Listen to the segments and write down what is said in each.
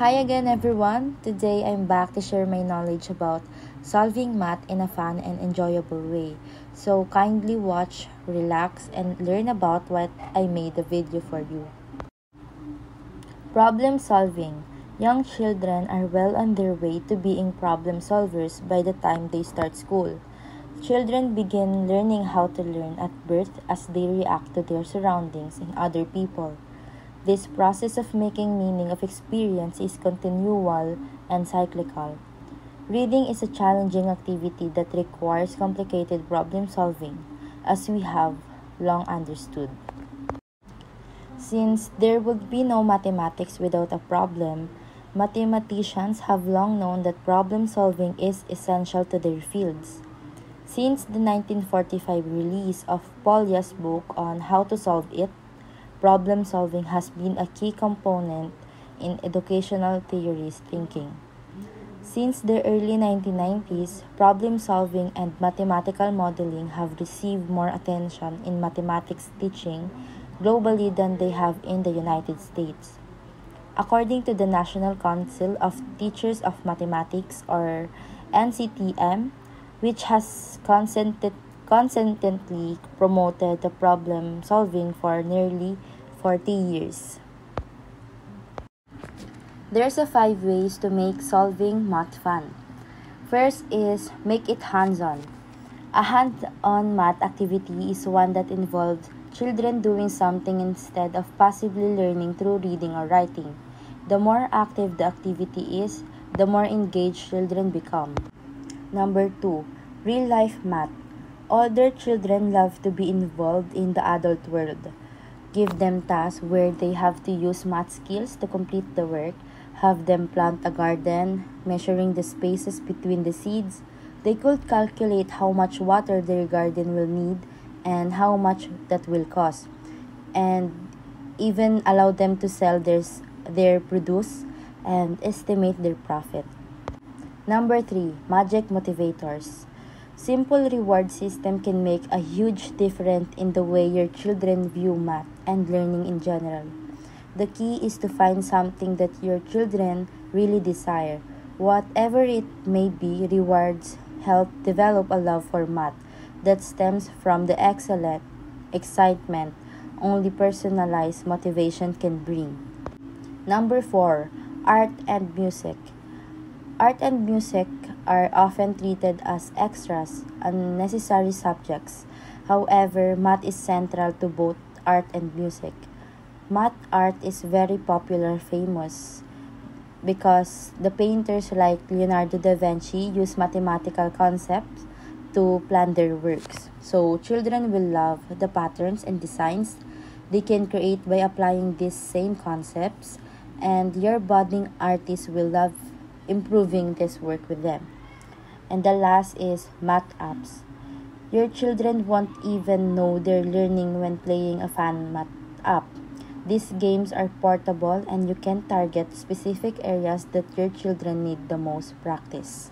Hi again, everyone. Today I'm back to share my knowledge about solving math in a fun and enjoyable way. So kindly watch, relax, and learn about what I made the video for you. Problem solving. Young children are well on their way to being problem solvers by the time they start school. Children begin learning how to learn at birth as they react to their surroundings and other people. This process of making meaning of experience is continual and cyclical. Reading is a challenging activity that requires complicated problem solving, as we have long understood. Since there would be no mathematics without a problem, mathematicians have long known that problem solving is essential to their fields. Since the 1945 release of Polya's book on how to solve it, problem solving has been a key component in educational theories thinking. Since the early 1990s, problem solving and mathematical modeling have received more attention in mathematics teaching globally than they have in the United States. According to the National Council of Teachers of Mathematics or NCTM, which has consented consistently promoted the problem solving for nearly 40 years. There's a five ways to make solving math fun. First is make it hands-on. A hands-on math activity is one that involves children doing something instead of passively learning through reading or writing. The more active the activity is, the more engaged children become. Number 2. Real life math. Older children love to be involved in the adult world. Give them tasks where they have to use math skills to complete the work. Have them plant a garden, measuring the spaces between the seeds. They could calculate how much water their garden will need and how much that will cost. And even allow them to sell their, their produce and estimate their profit. Number 3, magic motivators. Simple reward system can make a huge difference in the way your children view math and learning in general. The key is to find something that your children really desire. Whatever it may be, rewards help develop a love for math that stems from the excellent excitement only personalized motivation can bring. Number 4, art and music. Art and music are often treated as extras, unnecessary subjects. However, math is central to both art and music. Math art is very popular, famous because the painters like Leonardo da Vinci use mathematical concepts to plan their works. So, children will love the patterns and designs they can create by applying these same concepts, and your budding artist will love improving this work with them. And the last is math apps. Your children won't even know they're learning when playing a fun math app. These games are portable and you can target specific areas that your children need the most practice.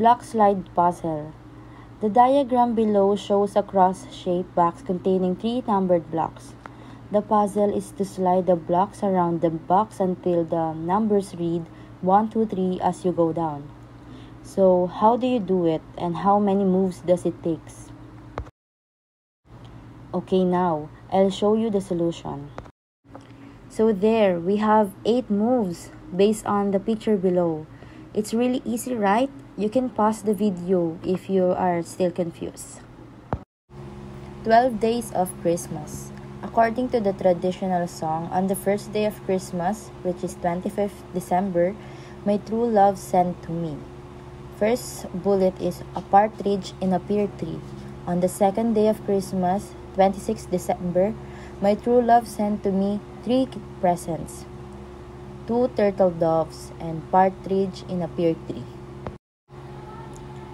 Block slide puzzle. The diagram below shows a cross-shaped box containing three numbered blocks. The puzzle is to slide the blocks around the box until the numbers read 1, 2, 3 as you go down. So, how do you do it and how many moves does it take? Okay, now I'll show you the solution. So there, we have 8 moves based on the picture below. It's really easy, right? You can pause the video if you are still confused. 12 Days of Christmas. According to the traditional song, on the first day of Christmas, which is 25th December, my true love sent to me. First bullet is a partridge in a pear tree. On the second day of Christmas, 26th December, my true love sent to me three presents two turtle doves, and partridge in a pear tree.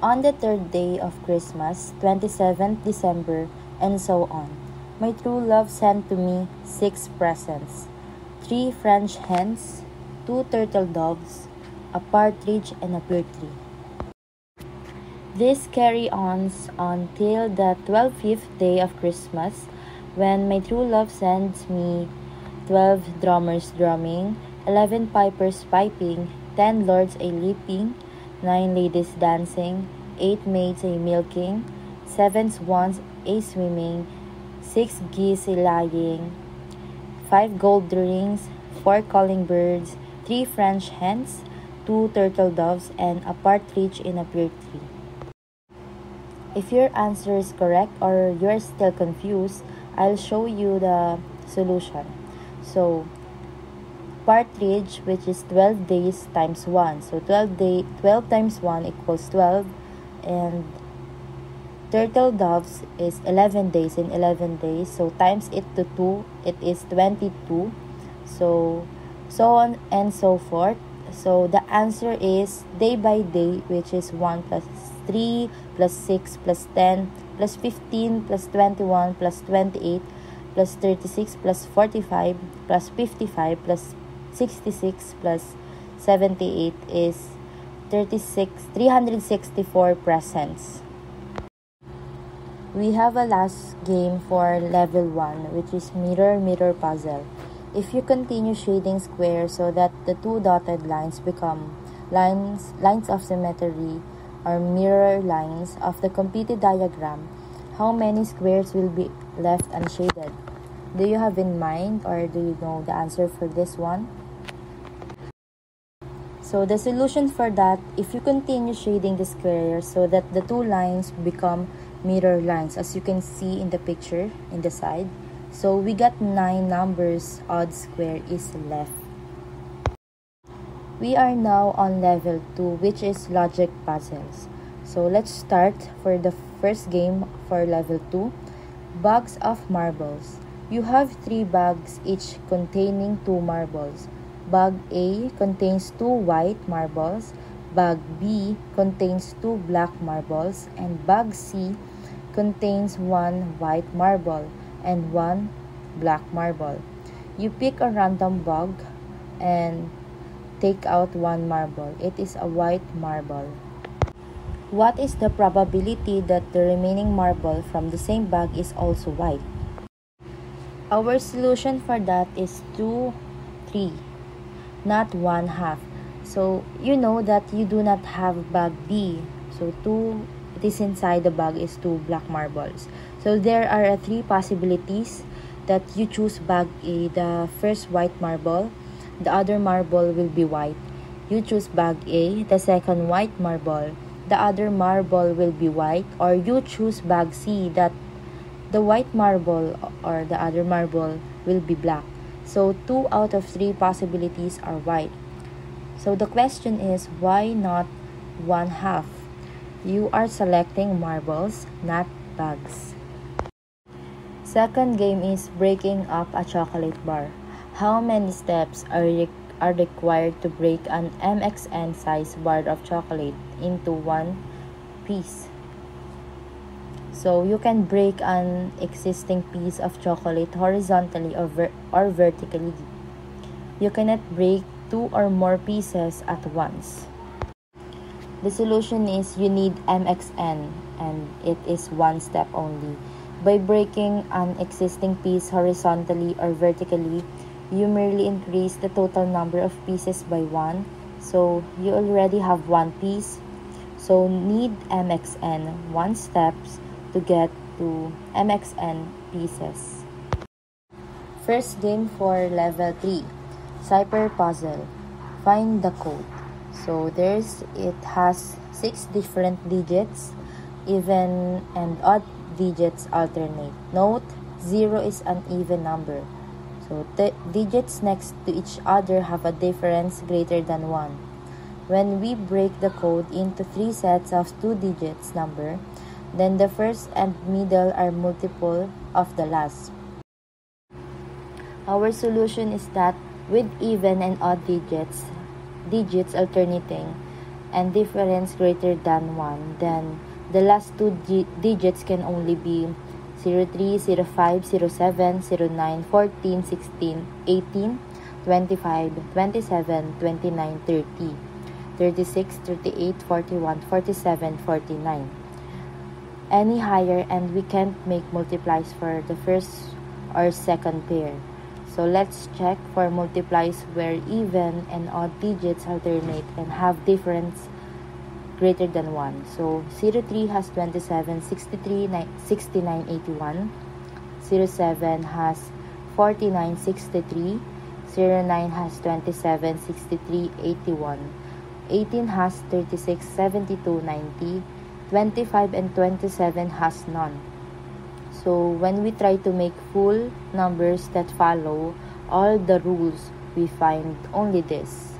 On the third day of Christmas, 27th December, and so on, my true love sent to me six presents three French hens, two turtle doves, a partridge, and a pear tree. This carry on until the twelfth day of Christmas, when my true love sends me twelve drummers drumming, eleven pipers piping, ten lords a leaping, nine ladies dancing, eight maids a milking, seven swans a swimming, six geese a laying, five gold rings, four calling birds, three French hens, two turtle doves, and a partridge in a pear tree. If your answer is correct or you're still confused, I'll show you the solution. So, partridge which is 12 days times 1. So 12 day 12 times 1 equals 12 and turtle doves is 11 days in 11 days. So times it to 2 it is 22 so so on and so forth. So the answer is day by day which is 1 plus 3 plus 6 plus 10 plus 15 plus 21 plus 28 plus 36 plus 45 plus 55 plus 66 plus 78 is 36 364 presents we have a last game for level 1 which is mirror mirror puzzle. If you continue shading squares so that the two dotted lines become lines lines of symmetry or mirror lines of the completed diagram, how many squares will be left unshaded? Do you have in mind or do you know the answer for this one? So the solution for that, if you continue shading the squares so that the two lines become mirror lines as you can see in the picture in the side. So we got nine numbers odd square is left. We are now on level 2 which is logic puzzles. So let's start for the first game for level 2 bags of marbles. You have three bags each containing two marbles bag a contains two white marbles bag b contains two black marbles and bag c contains one white marble and one black marble. You pick a random bag and take out one marble. It is a white marble. What is the probability that the remaining marble from the same bag is also white? Our solution for that is 2, 3, not 1 half. So you know that you do not have bag B. So 2 it is inside the bag is two black marbles. So there are three possibilities that you choose bag A, the first white marble, the other marble will be white. You choose bag A, the second white marble, the other marble will be white, or you choose bag C that the white marble or the other marble will be black. So two out of three possibilities are white. So the question is why not one half? You are selecting marbles, not bags. Second game is breaking up a chocolate bar. How many steps are, re are required to break an MXN size bar of chocolate into one piece? So you can break an existing piece of chocolate horizontally or, ver or vertically. You cannot break two or more pieces at once. The solution is you need MXN and it is one step only. By breaking an existing piece horizontally or vertically, you merely increase the total number of pieces by one. So you already have one piece. So need MXN one steps to get to MXN pieces. First game for level 3, Cipher Puzzle. Find the code. So there's it has six different digits, even and odd digits alternate. Note, zero is an even number. So the digits next to each other have a difference greater than 1. When we break the code into three sets of two digits number, then the first and middle are multiple of the last. Our solution is that with even and odd digits, digits alternating and difference greater than 1, then the last two digits can only be 03, 05, 07, 09, 14, 16, 18, 25, 27, 29, 30, 36, 38, 41, 47, 49. Any higher and we can't make multiplies for the first or second pair. So let's check for multiplies where even and odd digits alternate and have difference greater than 1. So 03 has 27, 63, 69, 81. 07 has 49, 63. 09 has 27, 63, 81. 18 has 36, 72, 90. 25 and 27 has none. So when we try to make full numbers that follow all the rules, we find only this.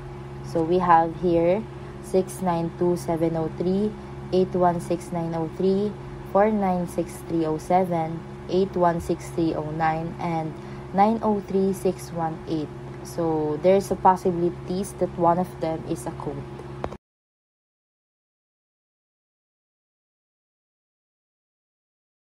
So we have here 692703, 816903, 496307, 816309, and 903618. So there's a possibility that one of them is a code.